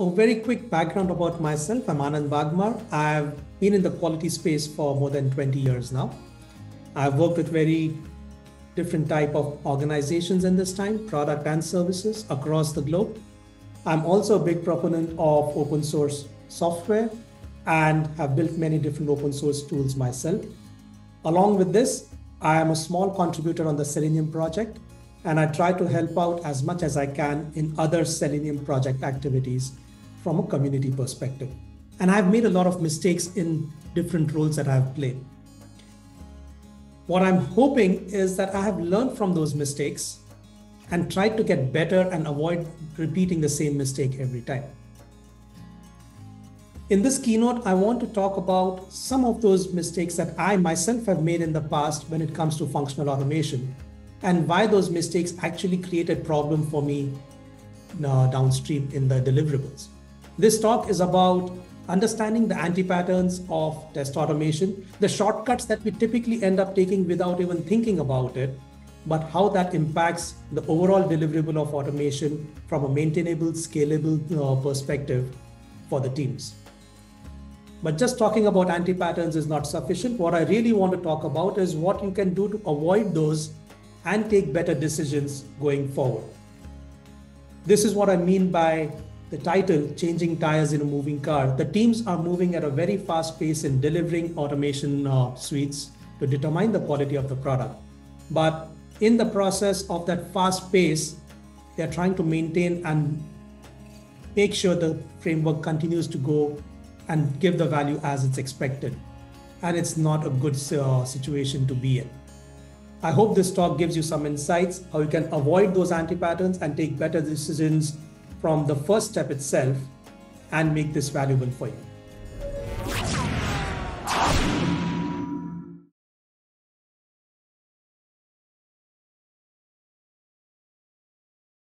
A very quick background about myself. I'm Anand Bagmar. I've been in the quality space for more than 20 years now. I've worked with very different type of organizations in this time, product and services across the globe. I'm also a big proponent of open source software and have built many different open source tools myself. Along with this, I am a small contributor on the Selenium project, and I try to help out as much as I can in other Selenium project activities from a community perspective. And I've made a lot of mistakes in different roles that I've played. What I'm hoping is that I have learned from those mistakes and tried to get better and avoid repeating the same mistake every time. In this keynote, I want to talk about some of those mistakes that I myself have made in the past when it comes to functional automation and why those mistakes actually created problem for me uh, downstream in the deliverables. This talk is about understanding the anti-patterns of test automation, the shortcuts that we typically end up taking without even thinking about it, but how that impacts the overall deliverable of automation from a maintainable, scalable uh, perspective for the teams. But just talking about anti patterns is not sufficient. What I really want to talk about is what you can do to avoid those and take better decisions going forward. This is what I mean by the title Changing Tires in a Moving Car. The teams are moving at a very fast pace in delivering automation uh, suites to determine the quality of the product. But in the process of that fast pace, they're trying to maintain and make sure the framework continues to go and give the value as it's expected. And it's not a good uh, situation to be in. I hope this talk gives you some insights how you can avoid those anti patterns and take better decisions from the first step itself and make this valuable for you.